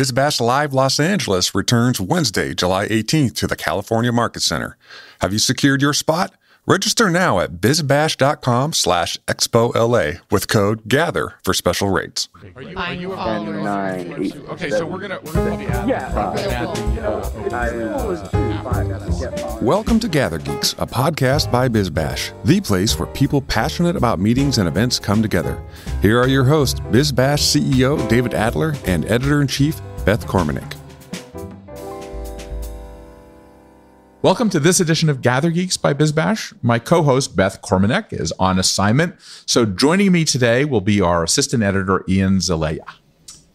BizBash Live Los Angeles returns Wednesday, July 18th to the California Market Center. Have you secured your spot? Register now at bizbash.com slash expo LA with code GATHER for special rates. Are you, are you nine, okay, so we're gonna we're gonna be at yeah. Uh, uh, Welcome to Gather Geeks, a podcast by BizBash, the place where people passionate about meetings and events come together. Here are your hosts, BizBash CEO David Adler and Editor in Chief Beth Kormanik. Welcome to this edition of Gather Geeks by BizBash. My co-host Beth Kormanik is on assignment, so joining me today will be our assistant editor Ian Zelaya.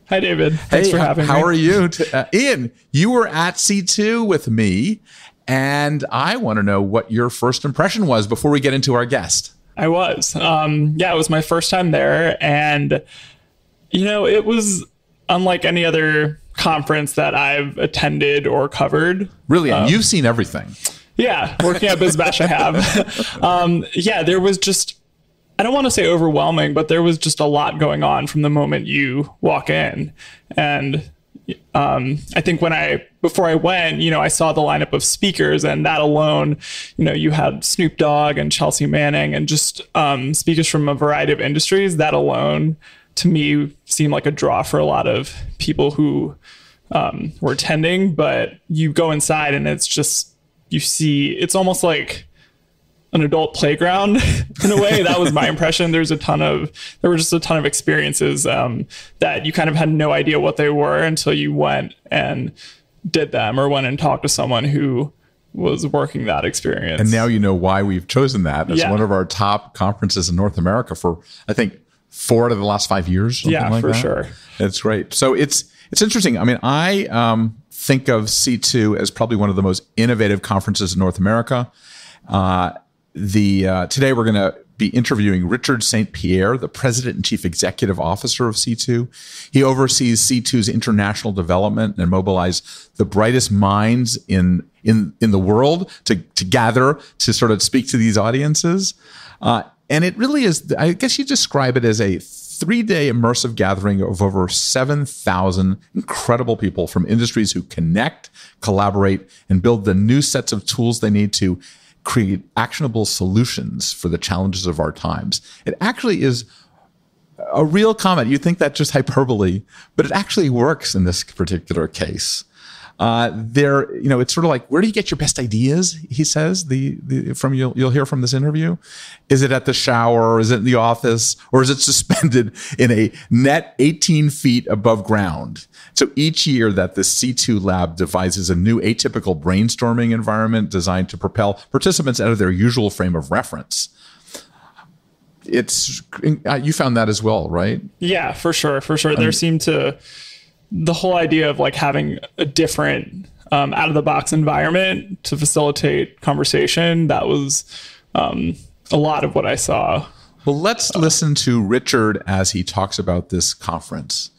Hi, David. Thanks hey, for having how me. How are you, uh, Ian? You were at C2 with me, and I want to know what your first impression was before we get into our guest. I was. Um, yeah, it was my first time there, and you know, it was unlike any other conference that I've attended or covered. Really? Um, you've seen everything. Yeah, working at BizBash, I have. um, yeah, there was just, I don't want to say overwhelming, but there was just a lot going on from the moment you walk in. And um, I think when I, before I went, you know, I saw the lineup of speakers and that alone, you know, you had Snoop Dogg and Chelsea Manning and just um, speakers from a variety of industries. That alone to me seemed like a draw for a lot of people who um, were attending. But you go inside and it's just you see it's almost like an adult playground in a way. that was my impression. There's a ton of there were just a ton of experiences um, that you kind of had no idea what they were until you went and did them or went and talked to someone who was working that experience. And now you know why we've chosen that as yeah. one of our top conferences in North America for I think four out of the last five years. Yeah, like for that. sure. It's great. So it's it's interesting. I mean, I um, think of C2 as probably one of the most innovative conferences in North America. Uh, the uh, today we're going to be interviewing Richard St. Pierre, the president and chief executive officer of C2. He oversees C2's international development and mobilize the brightest minds in in in the world to to gather to sort of speak to these audiences. Uh, and it really is, I guess you describe it as a three day immersive gathering of over 7,000 incredible people from industries who connect, collaborate, and build the new sets of tools they need to create actionable solutions for the challenges of our times. It actually is a real comment. You think that just hyperbole, but it actually works in this particular case. Uh, there, you know, it's sort of like, where do you get your best ideas? He says the, the from you'll you'll hear from this interview. Is it at the shower? Or Is it in the office? Or is it suspended in a net 18 feet above ground? So each year that the C2 lab devises a new atypical brainstorming environment designed to propel participants out of their usual frame of reference it's uh, you found that as well right yeah for sure for sure there seemed to the whole idea of like having a different um, out of the box environment to facilitate conversation that was um, a lot of what I saw. Well, let's listen to Richard as he talks about this conference.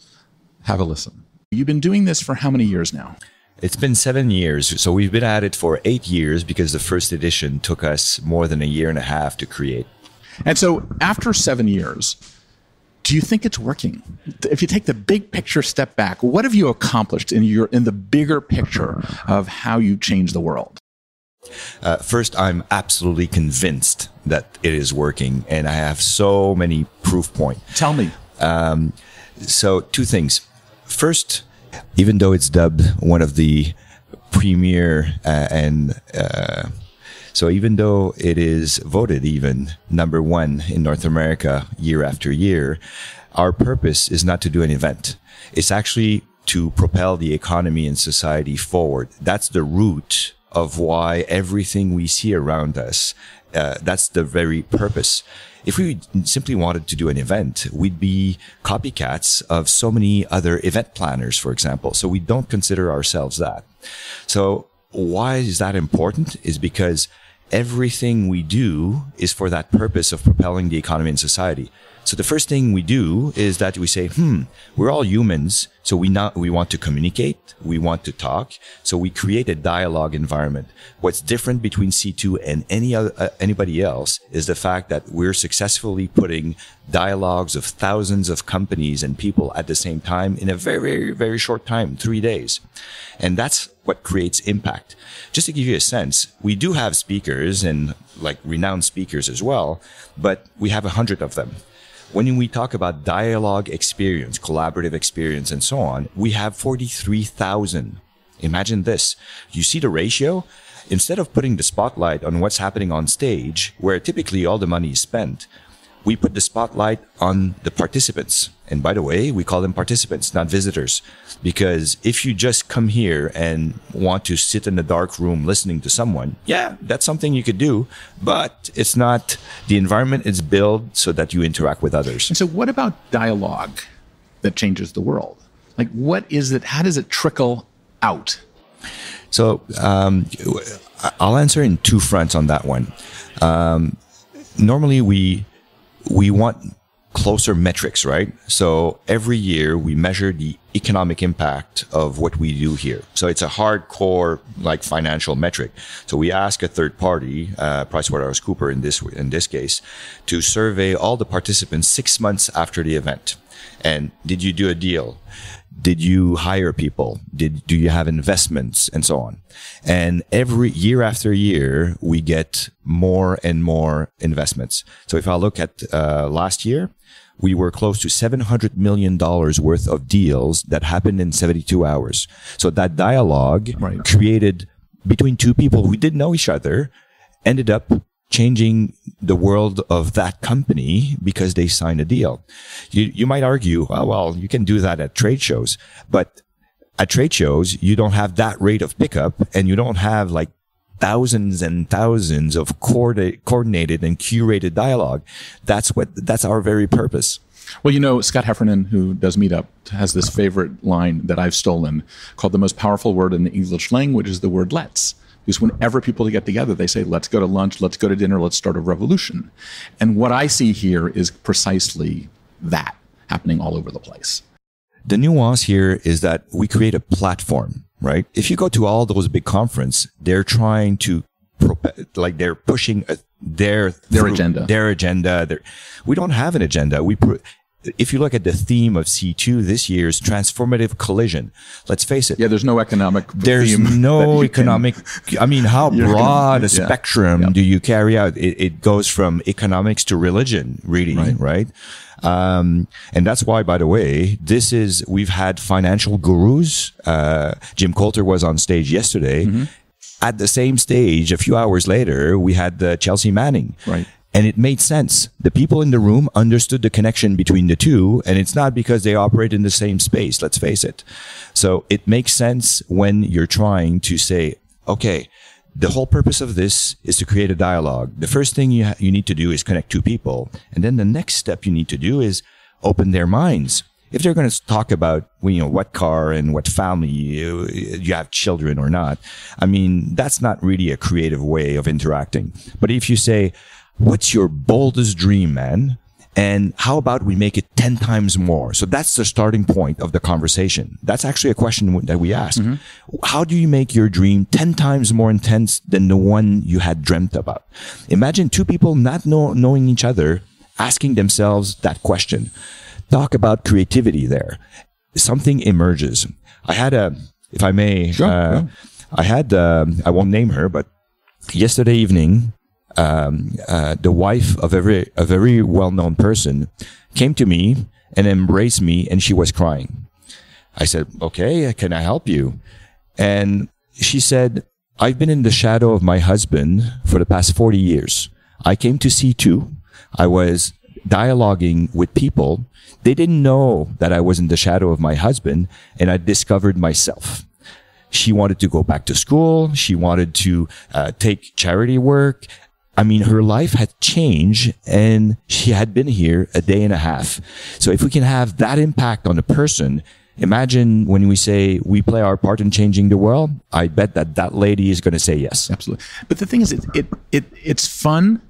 Have a listen. You've been doing this for how many years now? It's been seven years. So we've been at it for eight years because the first edition took us more than a year and a half to create. And so after seven years, do you think it's working? If you take the big picture step back, what have you accomplished in your in the bigger picture of how you change the world? Uh, first, I'm absolutely convinced that it is working, and I have so many proof points. Tell me. Um, so, two things. First, even though it's dubbed one of the premier uh, and uh, so even though it is voted even number one in North America year after year, our purpose is not to do an event. It's actually to propel the economy and society forward. That's the root of why everything we see around us, uh, that's the very purpose. If we simply wanted to do an event, we'd be copycats of so many other event planners, for example. So we don't consider ourselves that. So why is that important? Is because everything we do is for that purpose of propelling the economy and society. So the first thing we do is that we say, hmm, we're all humans. So we not, we want to communicate. We want to talk. So we create a dialogue environment. What's different between C2 and any other, uh, anybody else is the fact that we're successfully putting dialogues of thousands of companies and people at the same time in a very, very, very short time, three days. And that's what creates impact. Just to give you a sense, we do have speakers and like renowned speakers as well, but we have a hundred of them. When we talk about dialogue experience, collaborative experience, and so on, we have 43,000. Imagine this. You see the ratio? Instead of putting the spotlight on what's happening on stage, where typically all the money is spent, we put the spotlight on the participants. And by the way, we call them participants, not visitors. Because if you just come here and want to sit in a dark room listening to someone, yeah, that's something you could do, but it's not, the environment is built so that you interact with others. And so, what about dialogue that changes the world? Like, what is it? How does it trickle out? So, um, I'll answer in two fronts on that one. Um, normally, we we want closer metrics, right? So every year we measure the economic impact of what we do here. So it's a hardcore like financial metric. So we ask a third party, uh, PricewaterhouseCooper in this in this case, to survey all the participants six months after the event. And did you do a deal? Did you hire people? Did do you have investments and so on? And every year after year, we get more and more investments. So if I look at uh, last year, we were close to $700 million worth of deals that happened in 72 hours. So that dialogue right. created between two people who didn't know each other ended up changing the world of that company because they signed a deal. You, you might argue, oh, well, you can do that at trade shows, but at trade shows, you don't have that rate of pickup and you don't have like thousands and thousands of coordinated and curated dialogue. That's what, that's our very purpose. Well, you know, Scott Heiferman, who does Meetup, has this favorite line that I've stolen called the most powerful word in the English language is the word let's. Because whenever people get together, they say, let's go to lunch, let's go to dinner, let's start a revolution. And what I see here is precisely that happening all over the place. The nuance here is that we create a platform, right? If you go to all those big conferences, they're trying to like they're pushing a, their their agenda their agenda Their, we don't have an agenda we if you look at the theme of C2 this year's transformative collision, let's face it. Yeah, there's no economic. There's no economic. Can, I mean, how broad a spectrum yeah. do you carry out? It, it, goes from economics to religion, really, right? right? Um, and that's why, by the way, this is we've had financial gurus. Uh, Jim Coulter was on stage yesterday. Mm-hmm. At the same stage, a few hours later, we had uh, Chelsea Manning. Right and it made sense. The people in the room understood the connection between the two, and it's not because they operate in the same space, let's face it. So it makes sense when you're trying to say, okay, the whole purpose of this is to create a dialogue. The first thing you, you need to do is connect two people. And then the next step you need to do is open their minds. If they're going to talk about, you know, what car and what family you, you have children or not, I mean, that's not really a creative way of interacting. But if you say, what's your boldest dream, man? And how about we make it 10 times more? So that's the starting point of the conversation. That's actually a question that we ask. Mm-hmm. How do you make your dream 10 times more intense than the one you had dreamt about? Imagine two people not know, knowing each other asking themselves that question. Talk about creativity there. Something emerges. I had a, if I may, sure, uh, I had, uh, I won't name her, but yesterday evening, um, uh, the wife of a very, a very well-known person came to me and embraced me and she was crying. I said, okay, can I help you? And she said, I've been in the shadow of my husband for the past 40 years. I came to C2. I was dialoguing with people. They didn't know that I was in the shadow of my husband and I discovered myself. She wanted to go back to school. She wanted to uh, take charity work. I mean, her life had changed and she had been here a day and a half. So if we can have that impact on a person, imagine when we say we play our part in changing the world, I bet that that lady is going to say yes. Absolutely. But the thing is, it, it, it it's fun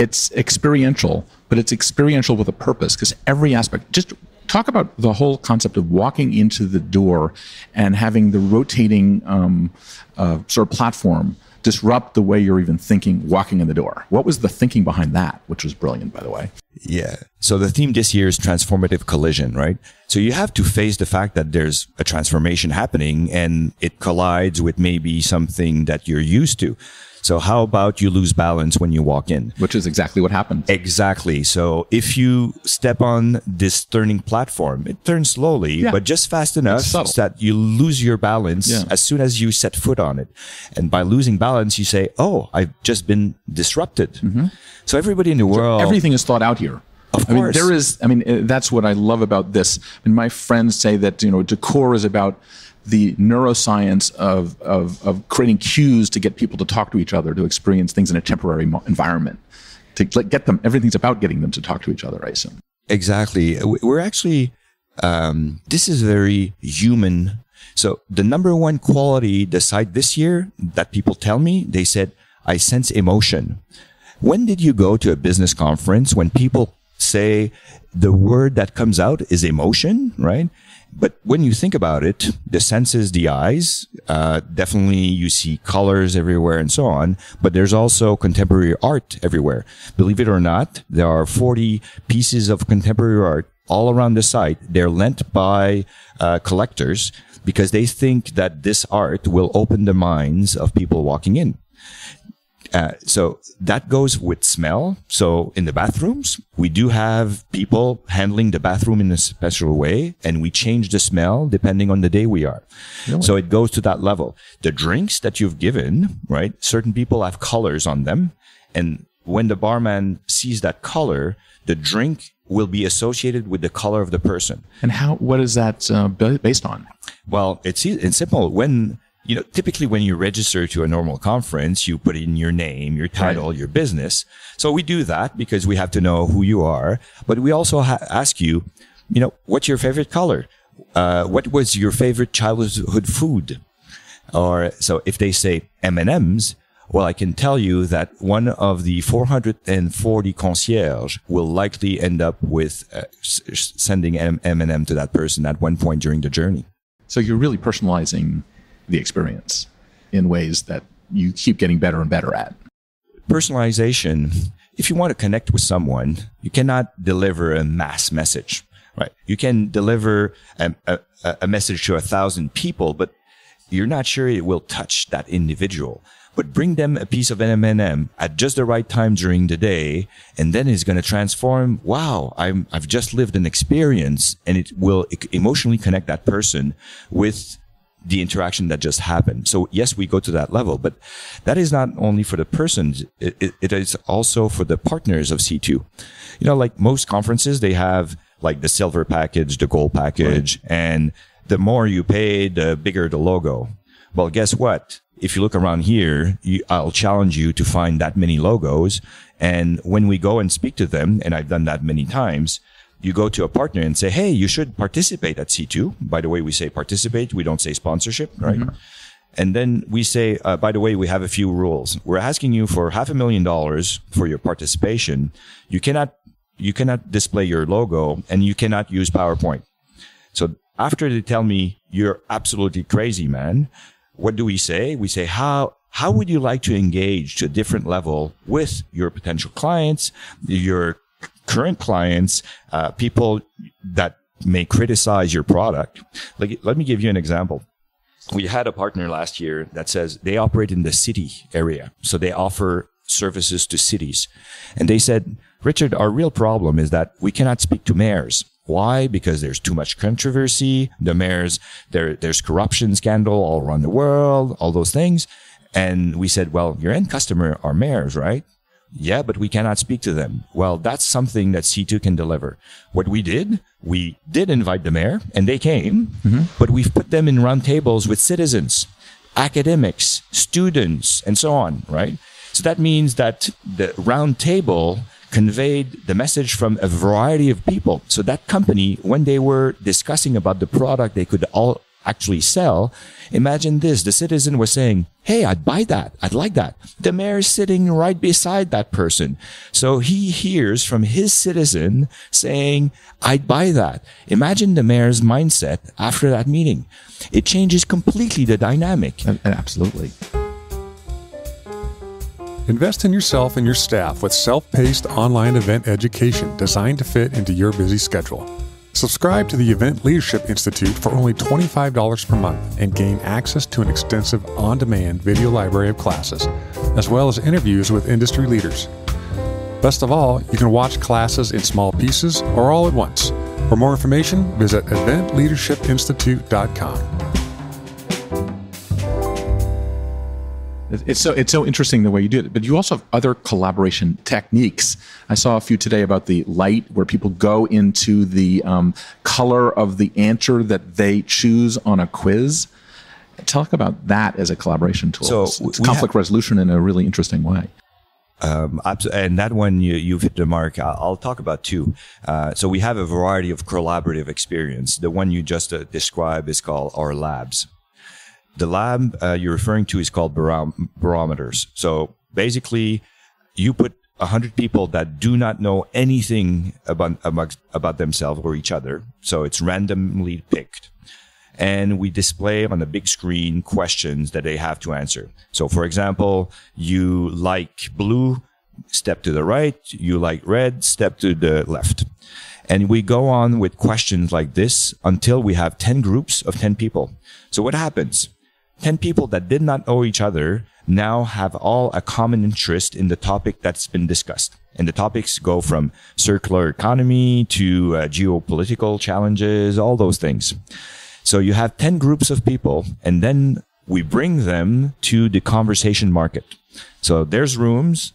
it's experiential, but it's experiential with a purpose because every aspect, just talk about the whole concept of walking into the door and having the rotating um, uh, sort of platform disrupt the way you're even thinking walking in the door. What was the thinking behind that, which was brilliant, by the way? Yeah. So the theme this year is transformative collision, right? So you have to face the fact that there's a transformation happening and it collides with maybe something that you're used to. So how about you lose balance when you walk in? Which is exactly what happened. Exactly. So if you step on this turning platform, it turns slowly, Yeah. but just fast enough subtle. that you lose your balance Yeah. as soon as you set foot on it. And by losing balance, you say, "Oh, I've just been disrupted." So everybody in the world, Everything is thought out here. Of I mean, course. there is. I mean, uh, that's what I love about this. I mean, my friends say that you know, decor is about the neuroscience of of, of creating cues to get people to talk to each other, to experience things in a temporary environment, to get them. Everything's about getting them to talk to each other. I assume. Exactly. We- We're actually, um, this is very human. So the number one quality site this year that people tell me, they said, I sense emotion. When did you go to a business conference when people say the word that comes out is emotion, right? But when you think about it, the senses, the eyes, uh, definitely you see colors everywhere and so on. But there's also contemporary art everywhere. Believe it or not, there are 40 pieces of contemporary art all around the site. They're lent by uh, collectors because they think that this art will open the minds of people walking in. Uh, so that goes with smell. So in the bathrooms, we do have people handling the bathroom in a special way and we change the smell depending on the day we are. So it goes to that level. The drinks that you've given, right? Certain people have colors on them. And when the barman sees that color, the drink will be associated with the color of the person. And how? What is that uh, based on? Well, it's it's simple. When you know, typically when you register to a normal conference, you put in your name, your title, your business. So we do that because we have to know who you are. But we also ha- ask you, you know, what's your favorite color? Uh, what was your favorite childhood food? Or so if they say M and M's, well, I can tell you that one of the 440 concierge will likely end up with uh, s- sending M and M to that person at one point during the journey. So you're really personalizing the experience in ways that you keep getting better and better at. personalization, if you want to connect with someone, you cannot deliver a mass message, right? You can deliver a, a, a message to a thousand people, but you're not sure it will touch that individual. But bring them a piece of M&M at just the right time during the day, and then it's going to transform. Wow, I'm, I've just lived an experience, and it will emotionally connect that person with the interaction that just happened. So yes, we go to that level, but that is not only for the persons, it, it, it is also for the partners of C2. You know, like most conferences, they have like the silver package, the gold package, and the more you pay, the bigger the logo. Well, guess what? If you look around here, you, I'll challenge you to find that many logos. And when we go and speak to them, and I've done that many times, you go to a partner and say, Hey, you should participate at C2. By the way, we say participate. We don't say sponsorship, right? And then we say, uh, by the way, we have a few rules. We're asking you for half a million dollars for your participation. You cannot, you cannot display your logo and you cannot use PowerPoint. So after they tell me you're absolutely crazy, man, what do we say? We say, how, how would you like to engage to a different level with your potential clients, your current clients, uh, people that may criticize your product? Like, let me give you an example. We had a partner last year that says they operate in the city area. So they offer services to cities. And they said, Richard, our real problem is that we cannot speak to mayors. Why? Because there's too much controversy. The mayors, there, there's corruption scandal all around the world, all those things. And we said, well, your end customer are mayors, right? Yeah, but we cannot speak to them. Well, that's something that C2 can deliver. What we did, we did invite the mayor and they came, mm-hmm. but we've put them in round tables with citizens, academics, students, and so on, right? So that means that the round table conveyed the message from a variety of people. So that company, when they were discussing about the product, they could all actually sell. Imagine this. The citizen was saying, Hey, I'd buy that. I'd like that. The mayor is sitting right beside that person. So he hears from his citizen saying, I'd buy that. Imagine the mayor's mindset after that meeting. It changes completely the dynamic. Absolutely. Invest in yourself and your staff with self paced online event education designed to fit into your busy schedule. Subscribe to the Event Leadership Institute for only $25 per month and gain access to an extensive on demand video library of classes, as well as interviews with industry leaders. Best of all, you can watch classes in small pieces or all at once. For more information, visit eventleadershipinstitute.com. It's so it's so interesting the way you do it, but you also have other collaboration techniques. I saw a few today about the light, where people go into the um, color of the answer that they choose on a quiz. Talk about that as a collaboration tool. So it's, it's conflict have- resolution in a really interesting way. Um, and that one you, you've hit the mark. I'll, I'll talk about two. Uh, so we have a variety of collaborative experience. The one you just uh, described is called our labs. The lab uh, you're referring to is called barom- barometers. So basically, you put a hundred people that do not know anything about, about about themselves or each other. So it's randomly picked and we display on a big screen questions that they have to answer. So, for example, you like blue, step to the right. You like red, step to the left. And we go on with questions like this until we have 10 groups of 10 people. So what happens? 10 people that did not know each other now have all a common interest in the topic that's been discussed. And the topics go from circular economy to uh, geopolitical challenges, all those things. So you have 10 groups of people and then we bring them to the conversation market. So there's rooms,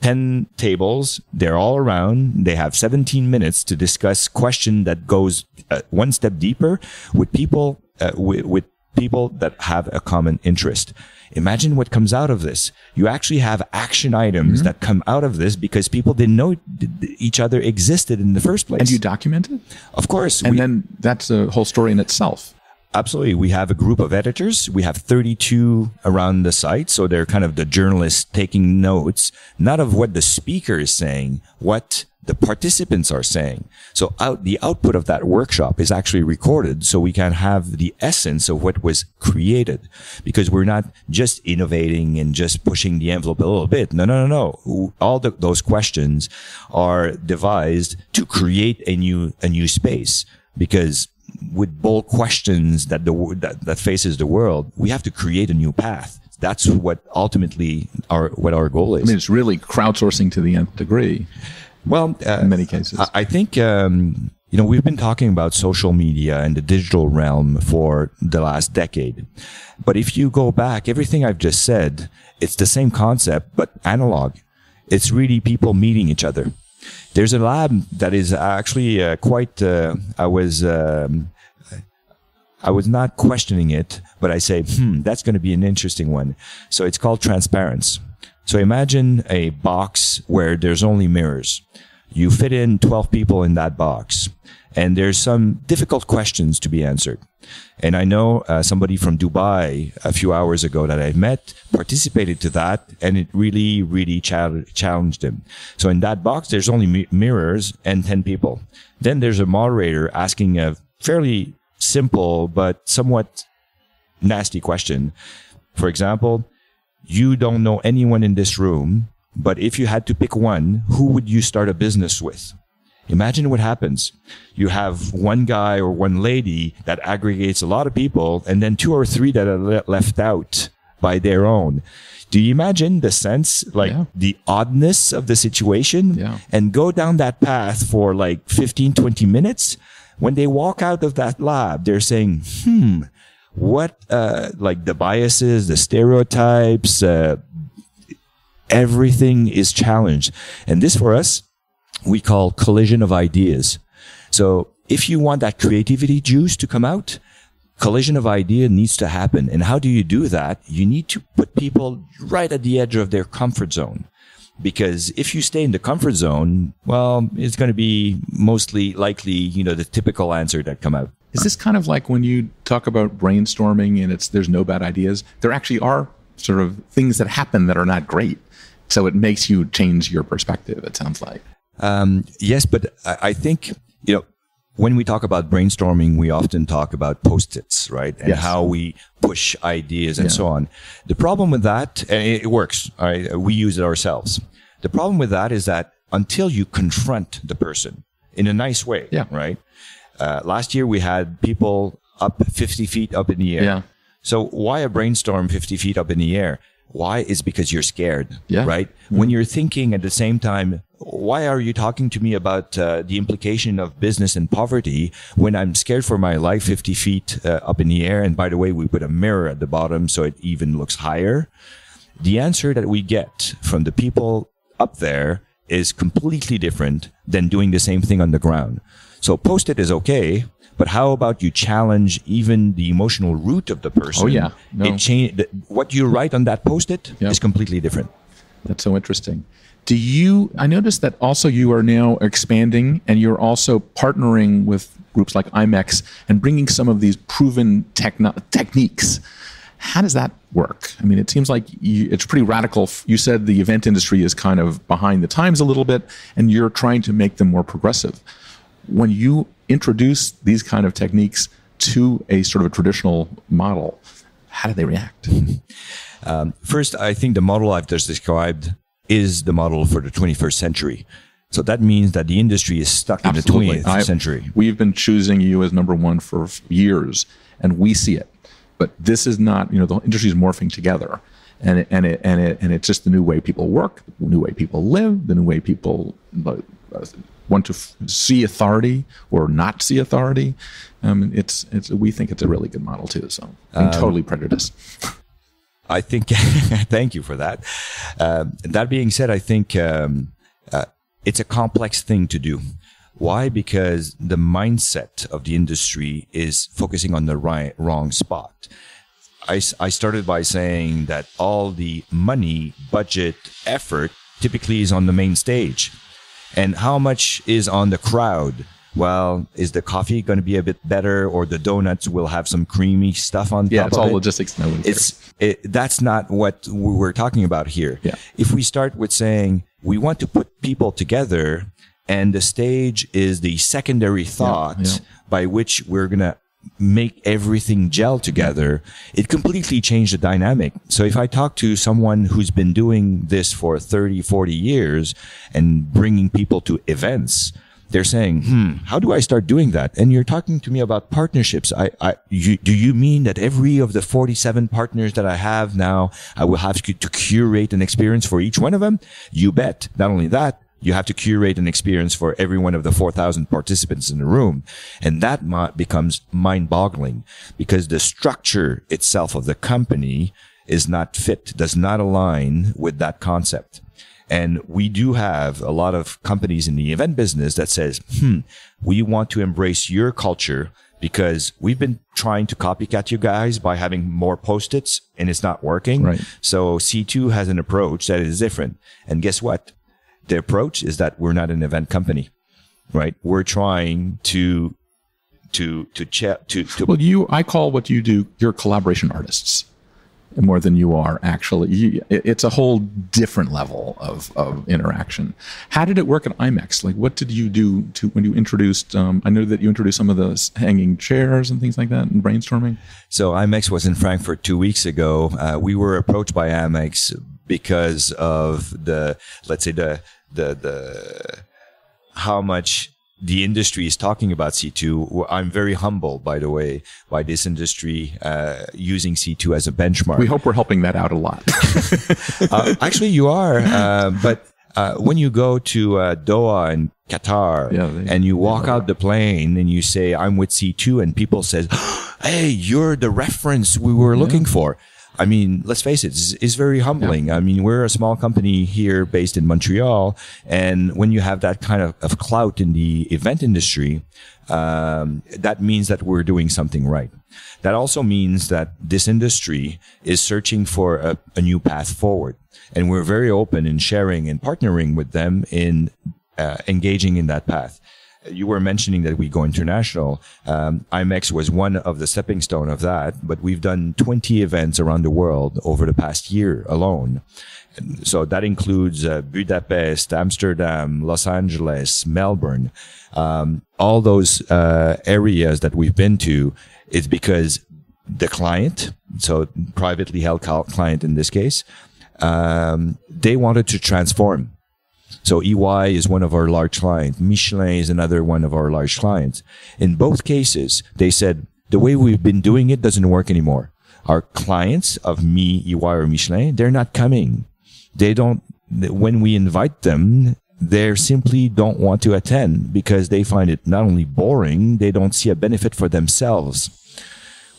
10 tables. They're all around. They have 17 minutes to discuss question that goes uh, one step deeper with people, uh, with, with people that have a common interest. Imagine what comes out of this. You actually have action items mm-hmm. that come out of this because people didn't know each other existed in the first place. And you document it, of course, and we- then that's a whole story in itself. Absolutely. We have a group of editors. We have 32 around the site. So they're kind of the journalists taking notes, not of what the speaker is saying, what the participants are saying. So out, the output of that workshop is actually recorded so we can have the essence of what was created because we're not just innovating and just pushing the envelope a little bit. No, no, no, no. All the, those questions are devised to create a new, a new space because with bold questions that the that, that faces the world, we have to create a new path. That's what ultimately our what our goal is. I mean, it's really crowdsourcing to the nth degree. well, uh, in many cases. I, I think um, you know we've been talking about social media and the digital realm for the last decade, but if you go back, everything I've just said, it's the same concept but analog. It's really people meeting each other. There's a lab that is actually uh, quite. Uh, I was. Um, I was not questioning it, but I say, hmm, that's going to be an interesting one. So it's called transparence. So imagine a box where there's only mirrors. You fit in 12 people in that box and there's some difficult questions to be answered. And I know uh, somebody from Dubai a few hours ago that I met participated to that and it really, really chal- challenged him. So in that box, there's only mi- mirrors and 10 people. Then there's a moderator asking a fairly simple but somewhat nasty question. For example, you don't know anyone in this room, but if you had to pick one, who would you start a business with? Imagine what happens. You have one guy or one lady that aggregates a lot of people and then two or three that are le- left out by their own. Do you imagine the sense, like Yeah. the oddness of the situation Yeah. and go down that path for like 15, 20 minutes? When they walk out of that lab, they're saying, hmm, what, uh, like the biases, the stereotypes, uh, everything is challenged. And this for us, we call collision of ideas. So if you want that creativity juice to come out, collision of idea needs to happen. And how do you do that? You need to put people right at the edge of their comfort zone. Because if you stay in the comfort zone, well, it's going to be mostly likely, you know, the typical answer that come out. Is this kind of like when you talk about brainstorming and it's there's no bad ideas? There actually are sort of things that happen that are not great. So it makes you change your perspective. It sounds like. Um, yes, but I, I think you know when we talk about brainstorming, we often talk about post-its, right? And Yes. how we push ideas and so on. The problem with that, and it, works. All right, we use it ourselves. The problem with that is that until you confront the person in a nice way, Yeah. right? Uh, last year we had people up 50 feet up in the air. Yeah. So why a brainstorm 50 feet up in the air? Why is because you're scared, Yeah. right? When you're thinking at the same time, why are you talking to me about uh, the implication of business and poverty when I'm scared for my life 50 feet uh, up in the air? And by the way, we put a mirror at the bottom so it even looks higher. The answer that we get from the people up there is completely different than doing the same thing on the ground. So post it is okay, but how about you challenge even the emotional root of the person? Oh, yeah. No. It change the, what you write on that post it Yeah. is completely different. That's so interesting. Do you? I noticed that also you are now expanding, and you're also partnering with groups like IMEX and bringing some of these proven techno- techniques. How does that work? I mean, it seems like you, it's pretty radical. You said the event industry is kind of behind the times a little bit, and you're trying to make them more progressive. When you introduce these kind of techniques to a sort of a traditional model, how do they react? Um, first, I think the model I've just described is the model for the 21st century. So that means that the industry is stuck in the 20th I- century. We've been choosing you as number one for years, and we see it. But this is not, you know, the industry is morphing together, and it, and it and it and it's just the new way people work, the new way people live, the new way people uh, want to f- see authority or not see authority. Um, it's it's we think it's a really good model too. So I'm totally prejudiced. I think, thank you for that. Um, that being said, I think um, uh, it's a complex thing to do. Why? Because the mindset of the industry is focusing on the right, wrong spot. I started by saying that all the money, budget, effort typically is on the main stage. And how much is on the crowd? Well, is the coffee going to be a bit better or the donuts will have some creamy stuff on Yeah, top it's all it? logistics. No it's it, that's not what we we're talking about here. Yeah. If we start with saying we want to put people together, and the stage is the secondary thought yeah. by which we're gonna make everything gel together, it completely changed the dynamic. So if I talk to someone who's been doing this for 30, 40 years and bringing people to events, they're saying, hmm, how do I start doing that? And you're talking to me about partnerships. I, I, you, do you mean that every of the 47 partners that I have now, I will have to, curate an experience for each one of them? You bet. Not only that, you have to curate an experience for every one of the 4,000 participants in the room. And that becomes mind boggling because the structure itself of the company is not fit, does not align with that concept. And we do have a lot of companies in the event business that says, hmm, we want to embrace your culture because we've been trying to copycat you guys by having more post-its and it's not working. Right. So C2 has an approach that is different. And guess what? The approach is that we're not an event company, right? We're trying to, to, to, che- to, to Well, you, I call what you do, you're collaboration artists more than you are actually. You, it's a whole different level of, of interaction. How did it work at IMEX? Like, what did you do to when you introduced? Um, I know that you introduced some of the hanging chairs and things like that and brainstorming. So IMEX was in Frankfurt two weeks ago. Uh, we were approached by IMEX because of the, let's say the, the, the, how much the industry is talking about C2. I'm very humbled, by the way, by this industry, uh, using C2 as a benchmark. We hope we're helping that out a lot. Uh, actually, you are. Uh, but uh, when you go to uh, Doha and Qatar, Yeah, they- and you walk out the plane and you say, "I'm with C2," and people says, "Hey, you're the reference we were looking for." I mean, let's face it, it's, it's very humbling. I mean, we're a small company here based in Montreal, and when you have that kind of, of clout in the event industry, um, that means that we're doing something right. That also means that this industry is searching for a, a new path forward. And we're very open in sharing and partnering with them in uh, engaging in that path. You were mentioning that we go international. Um, IMEX was one of the stepping stone of that, but we've done 20 events around the world over the past year alone. And so that includes uh, Budapest, Amsterdam, Los Angeles, Melbourne, um, all those uh, areas that we've been to. It's because the client, so privately held client in this case, um, they wanted to transform so EY is one of our large clients. Michelin is another one of our large clients. In both cases, they said the way we've been doing it doesn't work anymore. Our clients of me, EY or Michelin, they're not coming. They don't, when we invite them, they simply don't want to attend because they find it not only boring, they don't see a benefit for themselves.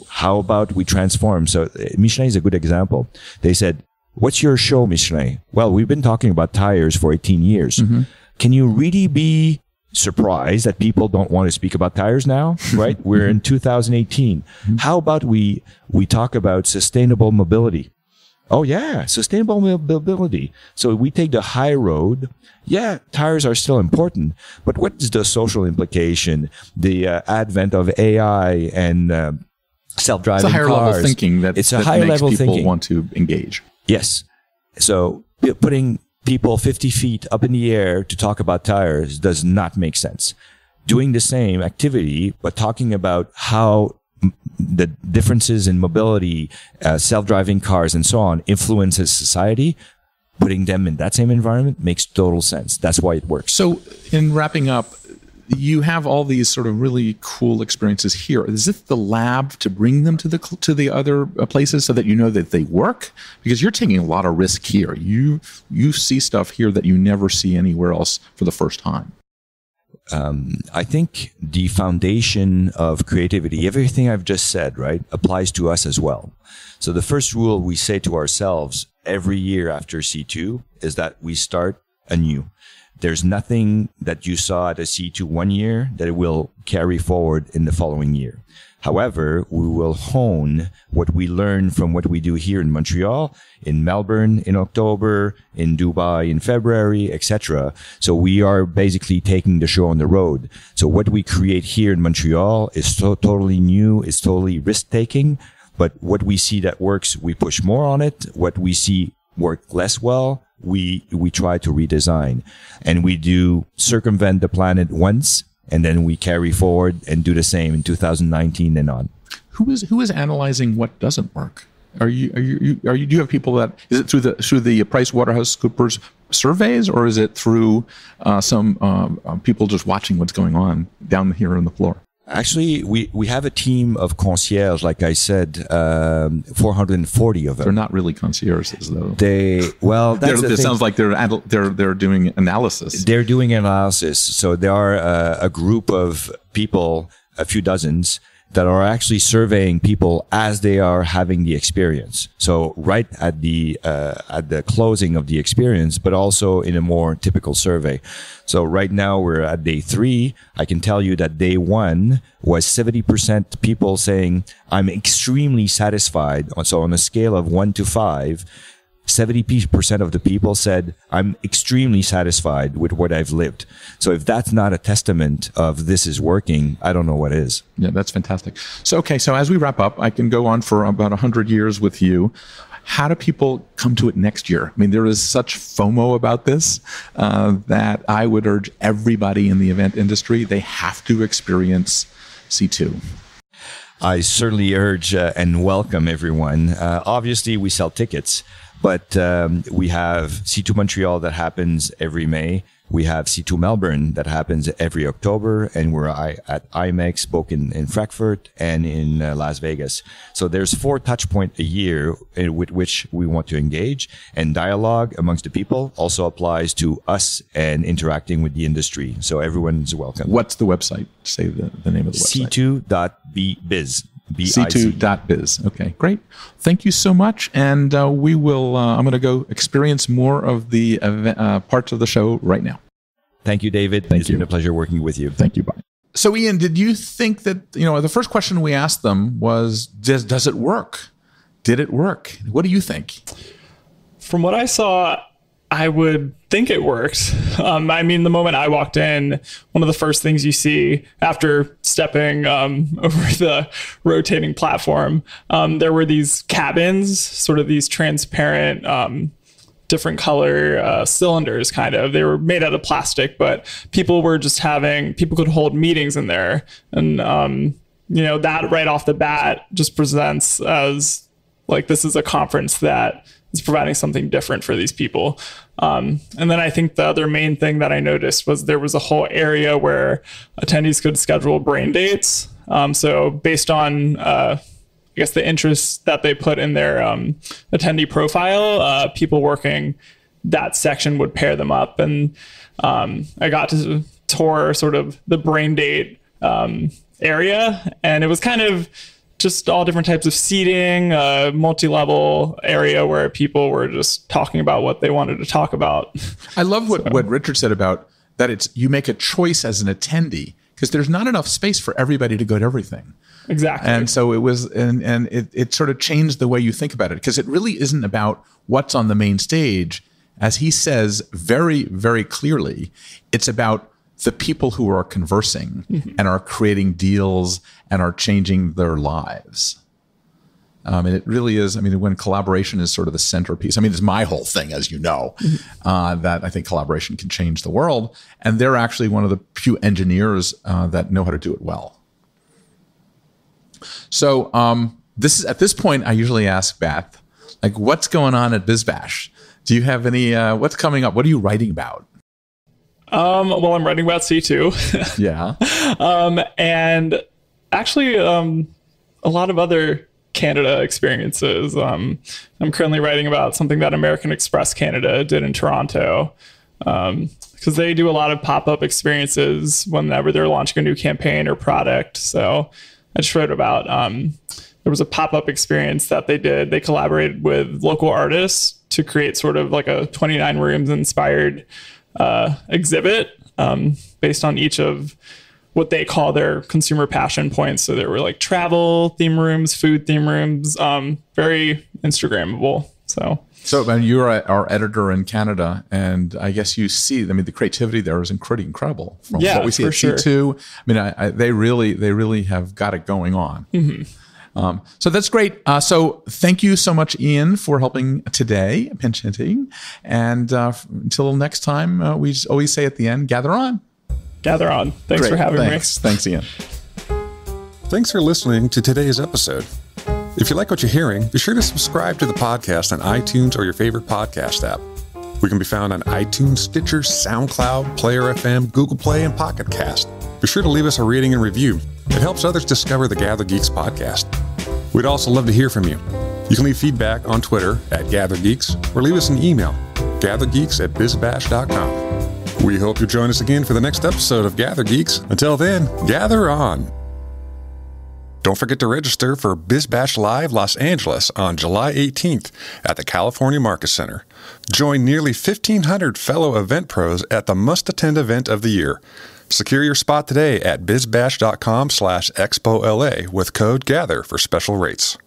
How about we transform? So Michelin is a good example. They said, What's your show, Michelin? Well, we've been talking about tires for 18 years. Mm-hmm. Can you really be surprised that people don't want to speak about tires now? Right? We're in 2018. Mm-hmm. How about we, we talk about sustainable mobility? Oh yeah, sustainable mobility. So we take the high road. Yeah, tires are still important, but what is the social implication? The uh, advent of AI and uh, self-driving it's a higher cars. level thinking that it's a that higher makes level people thinking. want to engage. Yes. So putting people 50 feet up in the air to talk about tires does not make sense. Doing the same activity, but talking about how the differences in mobility, uh, self-driving cars and so on influences society, putting them in that same environment makes total sense. That's why it works. So in wrapping up, you have all these sort of really cool experiences here. Is it the lab to bring them to the to the other uh, places so that you know that they work? Because you're taking a lot of risk here. You you see stuff here that you never see anywhere else for the first time. Um, I think the foundation of creativity, everything I've just said, right, applies to us as well. So the first rule we say to ourselves every year after C2 is that we start anew. There's nothing that you saw at a C2 one year that it will carry forward in the following year. However, we will hone what we learn from what we do here in Montreal, in Melbourne in October, in Dubai in February, etc. So we are basically taking the show on the road. So what we create here in Montreal is so totally new, is totally risk taking. But what we see that works, we push more on it. What we see work less well, we we try to redesign. And we do circumvent the planet once and then we carry forward and do the same in 2019 and on. Who is who is analyzing what doesn't work? Are you are you are you do you have people that is it through the through the price waterhouse coopers surveys or is it through uh, some uh, people just watching what's going on down here on the floor Actually, we, we have a team of concierge, like I said, um, 440 of them. They're not really concierges, though. They well, that's it sounds like they're they're they're doing analysis. They're doing analysis. So there are uh, a group of people, a few dozens, that are actually surveying people as they are having the experience. So right at the uh, at the closing of the experience, but also in a more typical survey. So right now we're at day three. I can tell you that day one was 70% people saying I'm extremely satisfied. So on a scale of one to five, 70% of the people said, I'm extremely satisfied with what I've lived. So if that's not a testament of this is working, I don't know what is. Yeah, that's fantastic. So, okay. So as we wrap up, I can go on for about 100 years with you. How do people come to it next year? I mean, there is such FOMO about this uh, that I would urge everybody in the event industry, they have to experience C2. I certainly urge uh, and welcome everyone. Uh, obviously, we sell tickets. But um, we have C2 Montreal that happens every May. We have C2 Melbourne that happens every October, and we're at IMEX both in, in Frankfurt and in uh, Las Vegas. So there's four touch point a year with which we want to engage, and dialogue amongst the people also applies to us and interacting with the industry. So everyone's welcome. What's the website? Say the, the name of the website. C2.bbiz. C2.biz. Okay, great. Thank you so much. And uh, we will, uh, I'm going to go experience more of the event, uh, parts of the show right now. Thank you, David. Thank it's you. been a pleasure working with you. Thank you. Bye. So, Ian, did you think that, you know, the first question we asked them was, does, does it work? Did it work? What do you think? From what I saw, I would think it worked. Um, I mean, the moment I walked in, one of the first things you see after stepping um, over the rotating platform, um, there were these cabins, sort of these transparent, um, different color uh, cylinders, kind of. They were made out of plastic, but people were just having, people could hold meetings in there. And, um, you know, that right off the bat just presents as like this is a conference that is providing something different for these people. Um, and then I think the other main thing that I noticed was there was a whole area where attendees could schedule brain dates. Um, so based on, uh, I guess the interests that they put in their um, attendee profile, uh, people working that section would pair them up. And um, I got to tour sort of the brain date um, area, and it was kind of just all different types of seating, a multi-level area where people were just talking about what they wanted to talk about. I love what, so. what Richard said about that it's you make a choice as an attendee because there's not enough space for everybody to go to everything. Exactly. And so it was and and it, it sort of changed the way you think about it because it really isn't about what's on the main stage. As he says very, very clearly, it's about the people who are conversing mm-hmm. and are creating deals and are changing their lives. Um, and it really is. I mean, when collaboration is sort of the centerpiece. I mean, it's my whole thing, as you know, mm-hmm. uh, that I think collaboration can change the world. And they're actually one of the few engineers uh, that know how to do it well. So um, this is at this point, I usually ask Beth, like, what's going on at BizBash? Do you have any? Uh, what's coming up? What are you writing about? Um, well, I'm writing about C2. yeah. Um, and actually, um, a lot of other Canada experiences. Um, I'm currently writing about something that American Express Canada did in Toronto. because um, they do a lot of pop-up experiences whenever they're launching a new campaign or product. So I just wrote about um, there was a pop-up experience that they did. They collaborated with local artists to create sort of like a 29 rooms inspired uh, exhibit um, based on each of what they call their consumer passion points. So there were like travel theme rooms, food theme rooms, um, very Instagrammable. So. So, I you're our editor in Canada, and I guess you see. I mean, the creativity there is pretty incredible from yeah, what we see at C2. Sure. I mean, I, I, they really, they really have got it going on. Mm-hmm. Um, so that's great. Uh, so thank you so much, Ian, for helping today, pinch hitting. And uh, until next time, uh, we always say at the end, gather on. Gather on. Thanks great. for having Thanks. me. Thanks, Ian. Thanks for listening to today's episode. If you like what you're hearing, be sure to subscribe to the podcast on iTunes or your favorite podcast app. We can be found on iTunes, Stitcher, SoundCloud, Player FM, Google Play, and Pocket Cast. Be sure to leave us a rating and review. It helps others discover the Gather Geeks podcast. We'd also love to hear from you. You can leave feedback on Twitter at GatherGeeks or leave us an email, gathergeeks at bizbash.com. We hope you'll join us again for the next episode of Gather Geeks. Until then, gather on. Don't forget to register for BizBash Live Los Angeles on July 18th at the California Market Center. Join nearly 1,500 fellow event pros at the must-attend event of the year. Secure your spot today at bizbash.com slash expola with code GATHER for special rates.